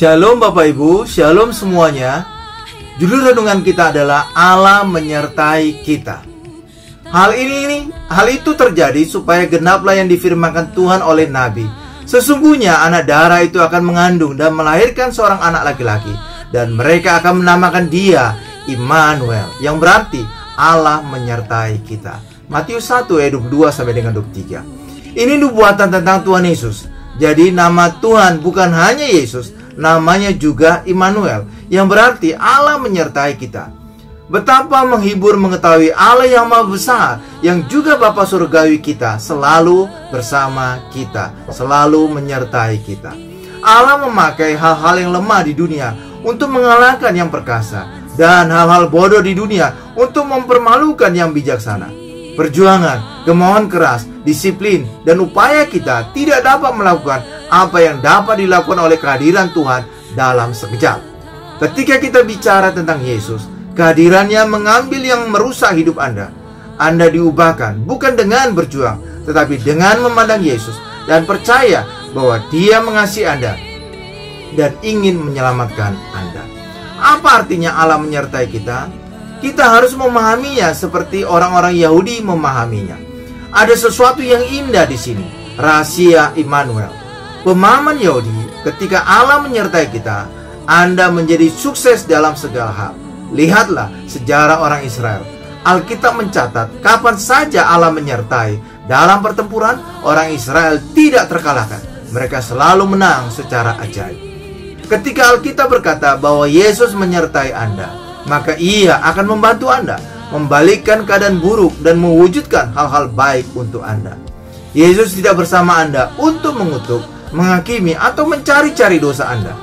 Shalom Bapak Ibu, Shalom semuanya. Judul renungan kita adalah Allah menyertai kita. Hal ini, hal itu terjadi supaya genaplah yang difirmankan Tuhan oleh Nabi. Sesungguhnya anak darah itu akan mengandung dan melahirkan seorang anak laki-laki dan mereka akan menamakan dia Immanuel yang berarti Allah menyertai kita. Matius 1 ayat 22 sampai dengan 23. Ini nubuatan tentang Tuhan Yesus. Jadi nama Tuhan bukan hanya Yesus, namanya juga Immanuel, yang berarti Allah menyertai kita. Betapa menghibur mengetahui Allah yang maha besar, yang juga Bapa Surgawi kita, selalu bersama kita, selalu menyertai kita. Allah memakai hal-hal yang lemah di dunia untuk mengalahkan yang perkasa, dan hal-hal bodoh di dunia untuk mempermalukan yang bijaksana. Perjuangan, kemauan keras, disiplin, dan upaya kita tidak dapat melakukan apa yang dapat dilakukan oleh kehadiran Tuhan dalam sekejap. Ketika kita bicara tentang Yesus, kehadirannya mengambil yang merusak hidup Anda. Anda diubahkan bukan dengan berjuang, tetapi dengan memandang Yesus dan percaya bahwa Dia mengasihi Anda dan ingin menyelamatkan Anda. Apa artinya Allah menyertai kita? Kita harus memahaminya seperti orang-orang Yahudi memahaminya. Ada sesuatu yang indah di sini, rahasia Immanuel. Pemahaman Yahudi, ketika Allah menyertai kita, Anda menjadi sukses dalam segala hal. Lihatlah sejarah orang Israel. Alkitab mencatat kapan saja Allah menyertai dalam pertempuran, orang Israel tidak terkalahkan. Mereka selalu menang secara ajaib. Ketika Alkitab berkata bahwa Yesus menyertai Anda, maka Ia akan membantu Anda membalikkan keadaan buruk dan mewujudkan hal-hal baik untuk Anda. Yesus tidak bersama Anda untuk mengutuk, menghakimi, atau mencari-cari dosa Anda.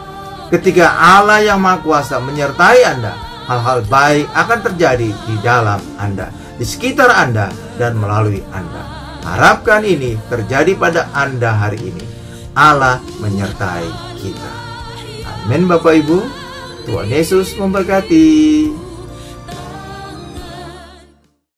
Ketika Allah yang Maha Kuasa menyertai Anda, hal-hal baik akan terjadi di dalam Anda, di sekitar Anda, dan melalui Anda. Harapkan ini terjadi pada Anda hari ini. Allah menyertai kita. Amin, Bapak Ibu. Tuhan Yesus memberkati.